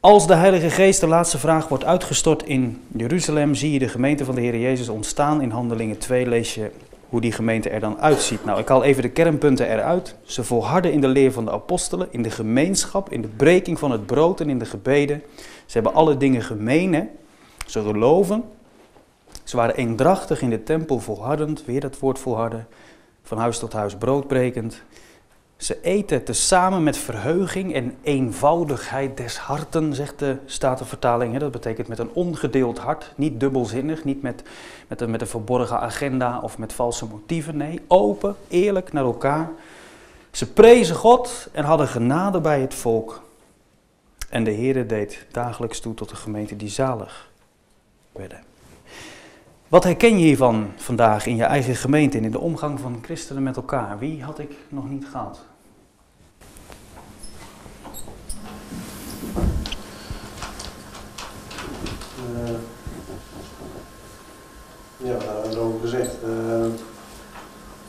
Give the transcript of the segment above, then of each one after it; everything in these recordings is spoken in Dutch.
Als de Heilige Geest, de laatste vraag, wordt uitgestort in Jeruzalem, zie je de gemeente van de Heer Jezus ontstaan. In Handelingen 2 lees je hoe die gemeente er dan uitziet. Nou, ik haal even de kernpunten eruit. Ze volharden in de leer van de apostelen, in de gemeenschap, in de breking van het brood en in de gebeden. Ze hebben alle dingen gemeen? Ze geloven. Ze waren eendrachtig in de tempel, volhardend, weer dat woord volharden, van huis tot huis broodbrekend. Ze eten tezamen met verheuging en eenvoudigheid des harten, zegt de Statenvertaling. Dat betekent met een ongedeeld hart, niet dubbelzinnig, niet met, met, een, met een verborgen agenda of met valse motieven. Nee, open, eerlijk naar elkaar. Ze prezen God en hadden genade bij het volk. En de Heere deed dagelijks toe tot de gemeente die zalig werden. Wat herken je hiervan vandaag in je eigen gemeente en in de omgang van christenen met elkaar? Wie had ik nog niet gehad? Uh, ja, wat hebben we erover gezegd? Uh,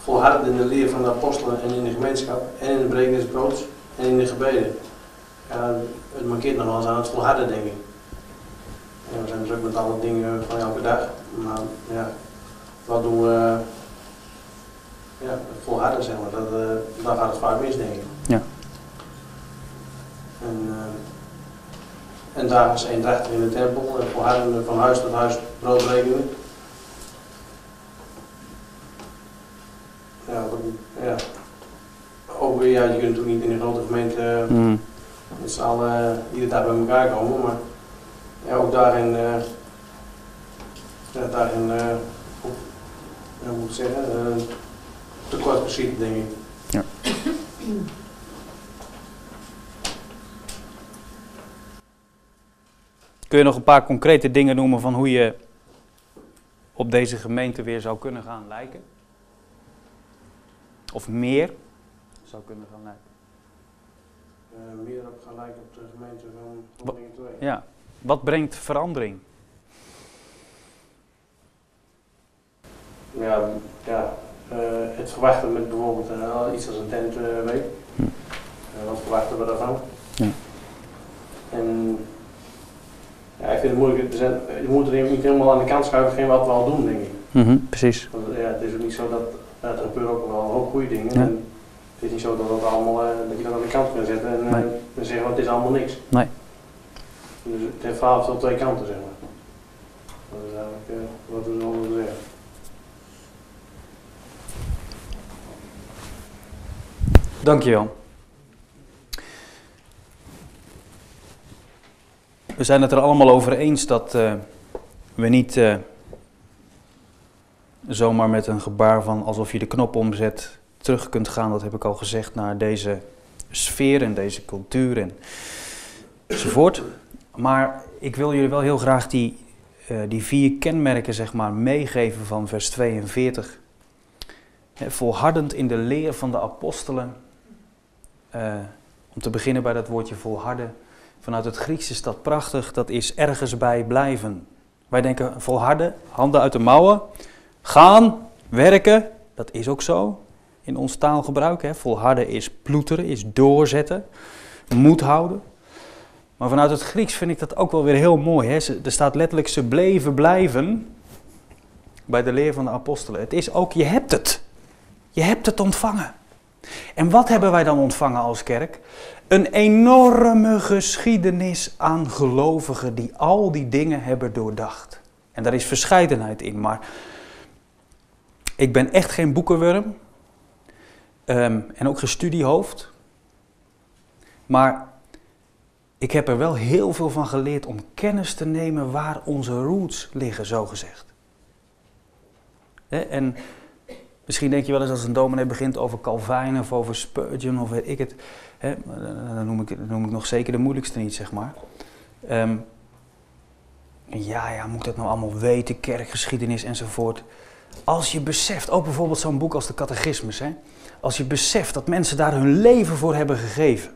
volhardend in de leer van de apostelen en in de gemeenschap en in de breking des broods en in de gebeden. Ja, het markeert nog wel eens aan het volharden, denk ik. Ja, we zijn druk met alle dingen van elke dag, maar ja, wat doen we? Ja, volharden zeg maar, dat, uh, dan gaat het vaak mis, denk ik. Ja. En, uh, en dagelijks eendrachtig in de tempel en volharden van huis tot huis. Ja, dat, ja. Ook weer, ja, je kunt natuurlijk gemeente Mm. met z'n allen iedere dag bij elkaar komen, maar ja, ook daarin, uh, ja, daarin, op, hoe moet ik zeggen, tekort geschiet, denk ik. Ja. Kun je nog een paar concrete dingen noemen van hoe je op deze gemeente weer zou kunnen gaan lijken? Of meer zou kunnen gaan lijken? Uh, meer op gaan lijken op de gemeente van Groningen 2. Ja. Wat brengt verandering? Ja, ja eh, het verwachten met bijvoorbeeld eh, iets als een tentweek. Hm. Eh, wat verwachten we daarvan? Ja. En ja, ik vind het moeilijk. Zijn, je moet er niet helemaal aan de kant schuiven, geen wat we al doen, denk ik. Mhm, precies. Want, ja, het is ook niet zo dat ja, er gebeuren ook wel een hoop goede dingen. Ja. En het is niet zo dat, dat, allemaal, eh, dat je dat aan de kant kan zetten en, eh, Nee. en zeggen, het is allemaal niks. Nee. Dus het heeft verhaal op twee kanten, zeg maar. Dat is eigenlijk eh, wat we zo zeggen. Dankjewel. We zijn het er allemaal over eens dat we niet zomaar met een gebaar van alsof je de knop omzet terug kunt gaan, dat heb ik al gezegd, naar deze sfeer en deze cultuur en enzovoort. Maar ik wil jullie wel heel graag die, eh, die vier kenmerken zeg maar, meegeven van vers 42. Hè, volhardend in de leer van de apostelen. Eh, om te beginnen bij dat woordje volharden. Vanuit het Grieks is dat prachtig, dat is ergens bij blijven. Wij denken volharden, handen uit de mouwen, gaan, werken, dat is ook zo in ons taalgebruik. Hè. Volharden is ploeteren, is doorzetten, moed houden. Maar vanuit het Grieks vind ik dat ook wel weer heel mooi. Hè. Er staat letterlijk ze bleven blijven bij de leer van de apostelen. Het is ook, je hebt het. Je hebt het ontvangen. En wat hebben wij dan ontvangen als kerk? Een enorme geschiedenis aan gelovigen die al die dingen hebben doordacht. En daar is verscheidenheid in, maar ik ben echt geen boekenworm ehm, en ook geen studiehoofd. Maar ik heb er wel heel veel van geleerd om kennis te nemen waar onze roots liggen, zo gezegd. En Misschien denk je wel eens als een dominee begint over Calvijn of over Spurgeon of weet ik het. Hè, dan, noem ik, dan noem ik nog zeker de moeilijkste niet, zeg maar. Ehm, ja, ja, moet dat nou allemaal weten, kerkgeschiedenis enzovoort. Als je beseft, ook bijvoorbeeld zo'n boek als de Catechismus, hè, als je beseft dat mensen daar hun leven voor hebben gegeven.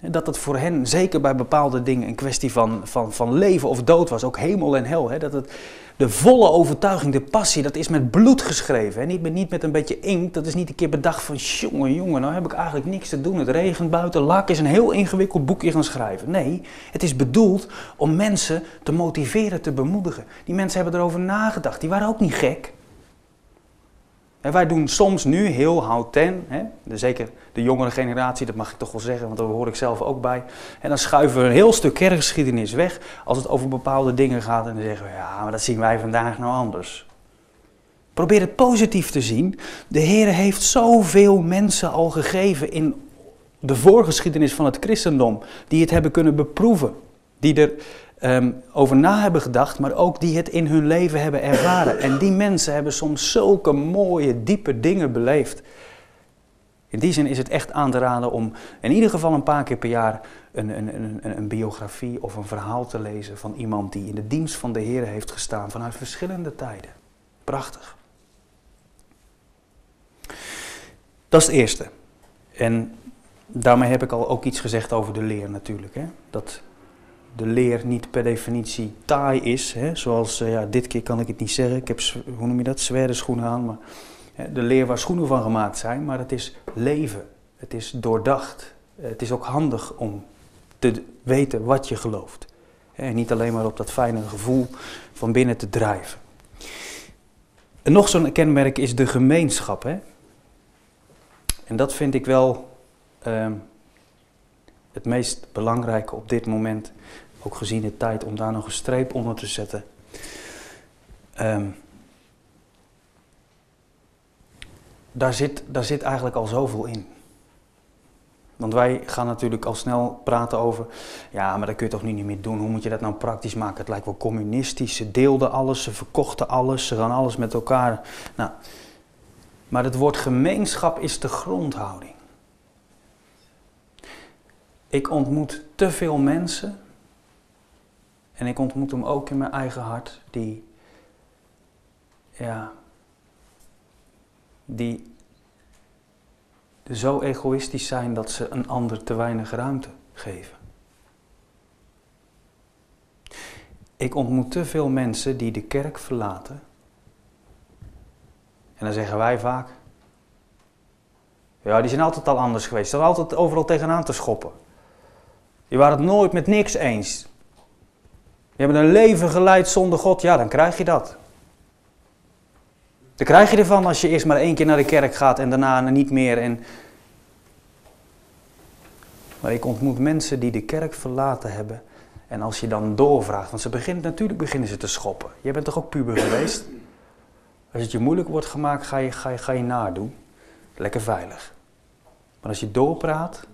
Dat het voor hen, zeker bij bepaalde dingen, een kwestie van, van, van leven of dood was. Ook hemel en hel. Hè? Dat het, de volle overtuiging, de passie, dat is met bloed geschreven. Hè? Niet, met, niet met een beetje inkt. Dat is niet een keer bedacht van, jongen, jongen, nou heb ik eigenlijk niks te doen. Het regent buiten, lak is een heel ingewikkeld boekje gaan schrijven. Nee, het is bedoeld om mensen te motiveren, te bemoedigen. Die mensen hebben erover nagedacht. Die waren ook niet gek. Wij doen soms nu heel houten, hè, zeker de jongere generatie, dat mag ik toch wel zeggen, want daar hoor ik zelf ook bij. En dan schuiven we een heel stuk kerkgeschiedenis weg als het over bepaalde dingen gaat. En dan zeggen we, ja, maar dat zien wij vandaag nou anders. Probeer het positief te zien. De Heer heeft zoveel mensen al gegeven in de voorgeschiedenis van het christendom, die het hebben kunnen beproeven. Die er um, over na hebben gedacht, maar ook die het in hun leven hebben ervaren. En die mensen hebben soms zulke mooie, diepe dingen beleefd. In die zin is het echt aan te raden om in ieder geval een paar keer per jaar een, een, een, een biografie of een verhaal te lezen van iemand die in de dienst van de Heer heeft gestaan vanuit verschillende tijden. Prachtig. Dat is het eerste. En daarmee heb ik al ook iets gezegd over de leer natuurlijk. Hè? Dat de leer niet per definitie taai is. Hè? Zoals, uh, ja, dit keer kan ik het niet zeggen. Ik heb, hoe noem je dat, zware schoenen aan. Maar, hè, de leer waar schoenen van gemaakt zijn. Maar het is leven. Het is doordacht. Het is ook handig om te weten wat je gelooft. En niet alleen maar op dat fijne gevoel van binnen te drijven. En nog zo'n kenmerk is de gemeenschap. Hè? En dat vind ik wel uh, het meest belangrijke op dit moment. Ook gezien de tijd om daar nog een streep onder te zetten. Um, daar, zit, daar zit eigenlijk al zoveel in. Want wij gaan natuurlijk al snel praten over, ja, maar dat kun je toch nu niet meer doen. Hoe moet je dat nou praktisch maken? Het lijkt wel communistisch. Ze deelden alles, ze verkochten alles, ze gaan alles met elkaar. Nou, maar het woord gemeenschap is de grondhouding. Ik ontmoet te veel mensen en ik ontmoet hem ook in mijn eigen hart, die, ja, die zo egoïstisch zijn dat ze een ander te weinig ruimte geven. Ik ontmoet te veel mensen die de kerk verlaten. En dan zeggen wij vaak, ja, die zijn altijd al anders geweest. Ze zijn altijd overal tegenaan te schoppen. Je waren het nooit met niks eens. Je hebt een leven geleid zonder God, ja, dan krijg je dat. Dan krijg je ervan als je eerst maar één keer naar de kerk gaat en daarna niet meer. En... Maar ik ontmoet mensen die de kerk verlaten hebben. En als je dan doorvraagt, want ze beginnen, natuurlijk beginnen ze te schoppen. Jij bent toch ook puber geweest? Als het je moeilijk wordt gemaakt, ga je, ga je, ga je nadoen. Lekker veilig. Maar als je doorpraat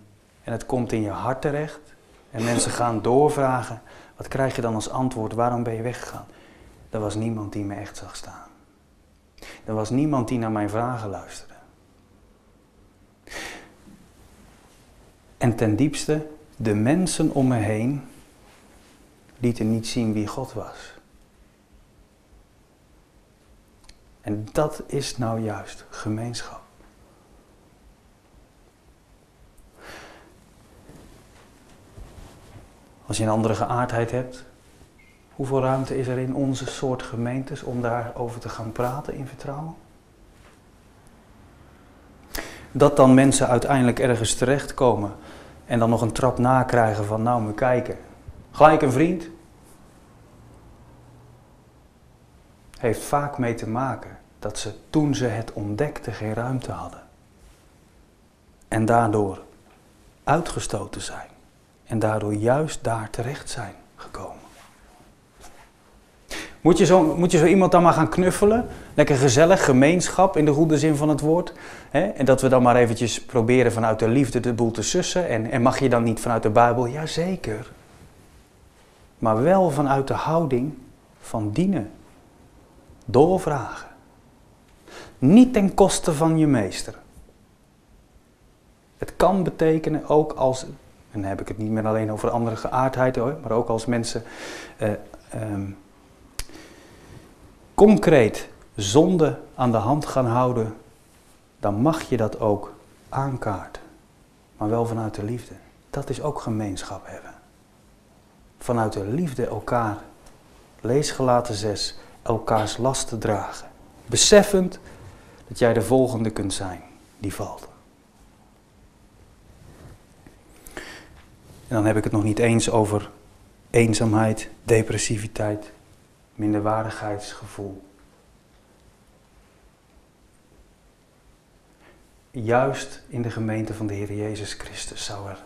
en het komt in je hart terecht en mensen gaan doorvragen, wat krijg je dan als antwoord? Waarom ben je weggegaan? Er was niemand die me echt zag staan. Er was niemand die naar mijn vragen luisterde. En ten diepste, de mensen om me heen lieten niet zien wie God was. En dat is nou juist gemeenschap. Als je een andere geaardheid hebt, hoeveel ruimte is er in onze soort gemeentes om daarover te gaan praten in vertrouwen? Dat dan mensen uiteindelijk ergens terechtkomen en dan nog een trap nakrijgen van nou moet kijken. Gelijk een vriend. Heeft vaak mee te maken dat ze toen ze het ontdekten geen ruimte hadden. En daardoor uitgestoten zijn en daardoor juist daar terecht zijn gekomen. Moet je, zo, moet je zo iemand dan maar gaan knuffelen? Lekker gezellig, gemeenschap in de goede zin van het woord. Hè? En dat we dan maar eventjes proberen vanuit de liefde de boel te sussen. En, en mag je dan niet vanuit de Bijbel? Jazeker. Maar wel vanuit de houding van dienen. Doorvragen. Niet ten koste van je meester. Het kan betekenen ook als en dan heb ik het niet meer alleen over andere geaardheid hoor, maar ook als mensen uh, um, concreet zonde aan de hand gaan houden, dan mag je dat ook aankaarten. Maar wel vanuit de liefde. dat is ook gemeenschap hebben. Vanuit de liefde elkaar, lees gelaten zes, elkaars lasten dragen. Beseffend dat jij de volgende kunt zijn die valt. En dan heb ik het nog niet eens over eenzaamheid, depressiviteit, minderwaardigheidsgevoel. Juist in de gemeente van de Heer Jezus Christus zou er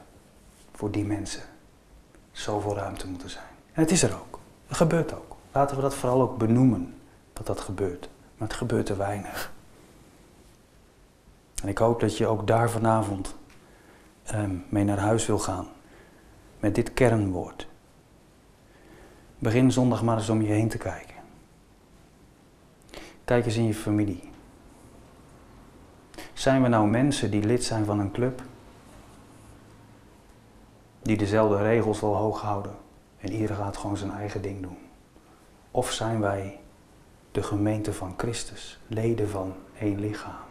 voor die mensen zoveel ruimte moeten zijn. En het is er ook. Het gebeurt ook. Laten we dat vooral ook benoemen, dat dat gebeurt. Maar het gebeurt te weinig. En ik hoop dat je ook daar vanavond ehm, mee naar huis wil gaan. Met dit kernwoord. Begin zondag maar eens om je heen te kijken. Kijk eens in je familie. Zijn we nou mensen die lid zijn van een club? Die dezelfde regels wel hoog houden en ieder gaat gewoon zijn eigen ding doen? Of zijn wij de gemeente van Christus, leden van één lichaam?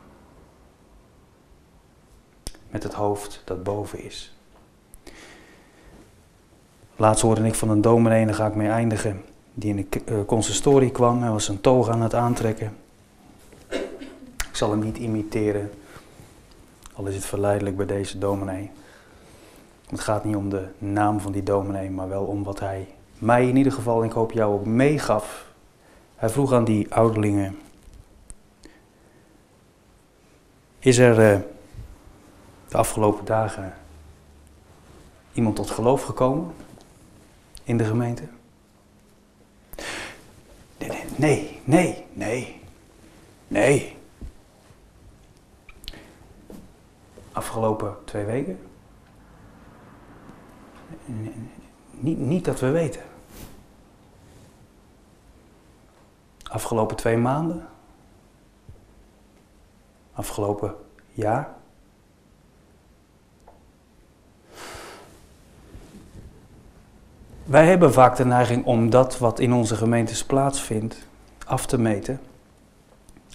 Met het hoofd dat boven is. Laatst hoorde ik van een dominee, en daar ga ik mee eindigen, die in de uh, consistorie kwam. Hij was een toga aan het aantrekken. Ik zal hem niet imiteren, al is het verleidelijk bij deze dominee. Het gaat niet om de naam van die dominee, maar wel om wat hij mij in ieder geval, en ik hoop jou ook meegaf. Hij vroeg aan die ouderlingen, is er uh, de afgelopen dagen iemand tot geloof gekomen? In de gemeente? Nee, nee, nee, nee. Afgelopen twee weken? Niet, niet dat we weten. Afgelopen twee maanden? Afgelopen jaar? Wij hebben vaak de neiging om dat wat in onze gemeentes plaatsvindt af te meten.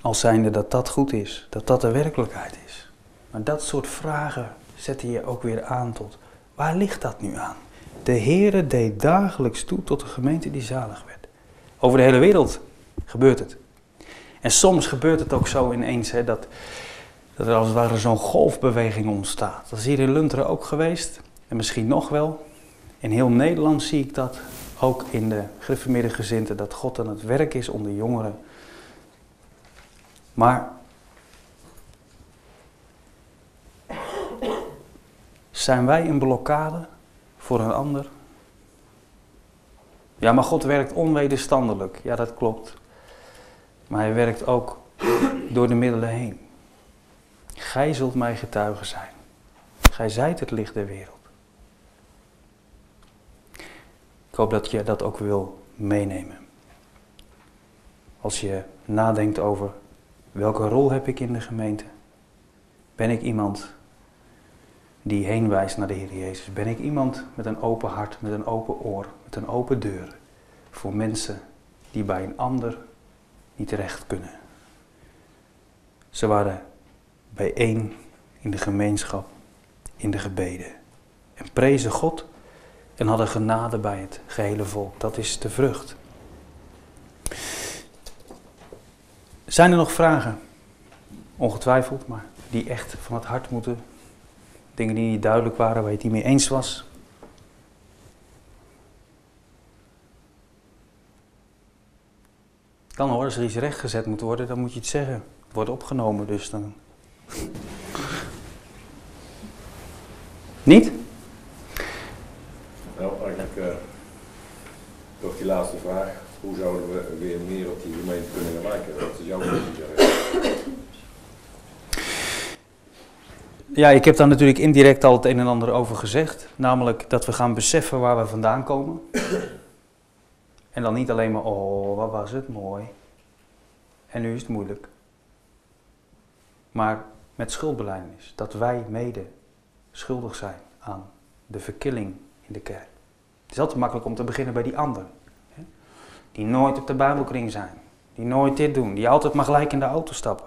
Als zijnde dat dat goed is, dat dat de werkelijkheid is. Maar dat soort vragen zetten je ook weer aan tot, waar ligt dat nu aan? De Heere deed dagelijks toe tot een gemeente die zalig werd. Over de hele wereld gebeurt het. En soms gebeurt het ook zo ineens hè, dat, dat er als het ware zo'n golfbeweging ontstaat. Dat is hier in Lunteren ook geweest en misschien nog wel. In heel Nederland zie ik dat, ook in de gereformeerde gezinten, dat God aan het werk is onder jongeren. Maar zijn wij een blokkade voor een ander? Ja, maar God werkt onwederstandelijk. Ja, dat klopt. Maar hij werkt ook door de middelen heen. Gij zult mij getuige zijn. Gij zijt het licht der wereld. Ik hoop dat je dat ook wil meenemen. Als je nadenkt over welke rol heb ik in de gemeente? Ben ik iemand die heen wijst naar de Heer Jezus? Ben ik iemand met een open hart, met een open oor, met een open deur voor mensen die bij een ander niet terecht kunnen? Ze waren bijeen in de gemeenschap, in de gebeden en prezen God en hadden genade bij het gehele volk. Dat is de vrucht. Zijn er nog vragen? Ongetwijfeld, maar die echt van het hart moeten. Dingen die niet duidelijk waren, waar je het niet mee eens was. Kan hoor, als er iets rechtgezet moet worden, dan moet je het zeggen. Het wordt opgenomen, dus dan. Niet? toch die laatste vraag. Hoe zouden we weer meer op die gemeente kunnen visie Ja, ik heb daar natuurlijk indirect al het een en ander over gezegd. Namelijk dat we gaan beseffen waar we vandaan komen. En dan niet alleen maar, oh, wat was het mooi. En nu is het moeilijk. Maar met schuldbeleidnis. Dat wij mede schuldig zijn aan de verkilling in de kerk. Het is altijd makkelijk om te beginnen bij die ander die nooit op de Bijbelkring zijn, die nooit dit doen, die altijd maar gelijk in de auto stappen.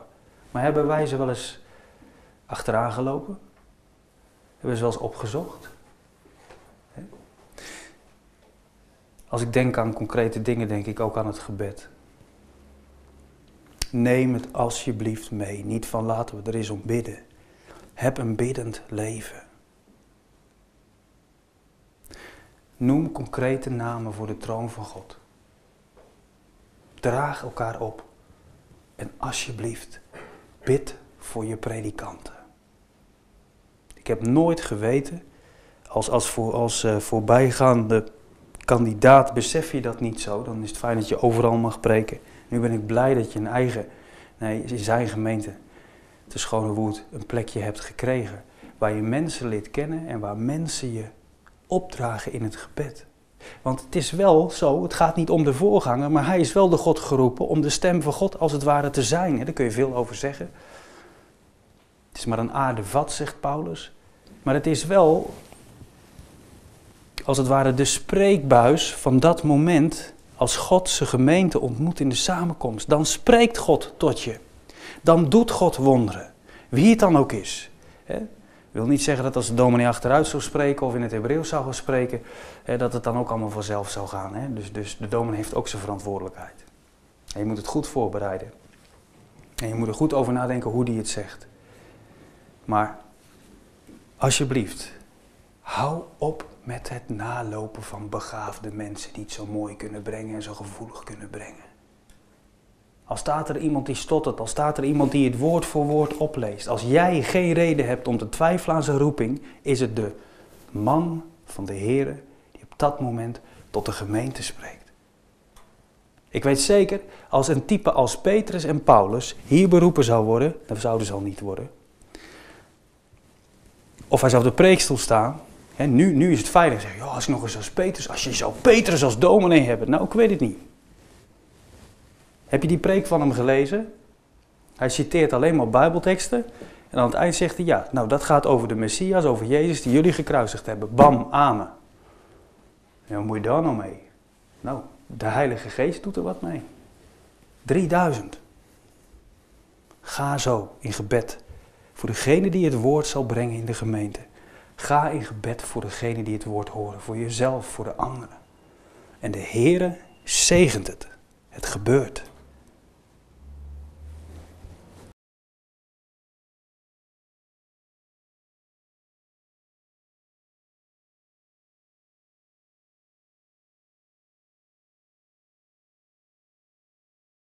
Maar hebben wij ze wel eens achteraan gelopen? Hebben we ze wel eens opgezocht? Als ik denk aan concrete dingen, denk ik ook aan het gebed. Neem het alsjeblieft mee. Niet van laten we er eens om bidden. Heb een biddend leven. Noem concrete namen voor de troon van God. Draag elkaar op. En alsjeblieft, bid voor je predikanten. Ik heb nooit geweten, als, als, voor, als uh, voorbijgaande kandidaat besef je dat niet zo. Dan is het fijn dat je overal mag preken. Nu ben ik blij dat je een eigen, nee, in zijn gemeente, de Schone Woed, een plekje hebt gekregen. Waar je mensen leert kennen en waar mensen je opdragen in het gebed. Want het is wel zo, het gaat niet om de voorganger, maar hij is wel de God geroepen om de stem van God als het ware te zijn. Daar kun je veel over zeggen. Het is maar een aardevat, zegt Paulus. Maar het is wel, als het ware, de spreekbuis van dat moment als God zijn gemeente ontmoet in de samenkomst. Dan spreekt God tot je. Dan doet God wonderen. Wie het dan ook is. Wil niet zeggen dat als de dominee achteruit zou spreken of in het Hebreeuws zou gaan spreken, dat het dan ook allemaal vanzelf zou gaan. Hè? Dus, dus de dominee heeft ook zijn verantwoordelijkheid. En je moet het goed voorbereiden. En je moet er goed over nadenken hoe die het zegt. Maar alsjeblieft, hou op met het nalopen van begaafde mensen die het zo mooi kunnen brengen en zo gevoelig kunnen brengen. Als staat er iemand die stottert, als staat er iemand die het woord voor woord opleest. Als jij geen reden hebt om te twijfelen aan zijn roeping, is het de man van de Heer die op dat moment tot de gemeente spreekt. Ik weet zeker, als een type als Petrus en Paulus hier beroepen zou worden, dan zouden ze al niet worden. Of hij zou op de preekstoel staan. Hè, nu, nu is het veilig. Zeg, als ik nog eens als Petrus, als je zou Petrus als dominee hebben. Nou, ik weet het niet. Heb je die preek van hem gelezen? Hij citeert alleen maar Bijbelteksten. En aan het eind zegt hij, ja, nou dat gaat over de Messias, over Jezus die jullie gekruisigd hebben. Bam, amen. En wat moet je daar nou mee? Nou, de Heilige Geest doet er wat mee. 3000. Ga zo in gebed voor degene die het woord zal brengen in de gemeente. Ga in gebed voor degene die het woord horen, voor jezelf, voor de anderen. En de Heere zegent het. Het gebeurt.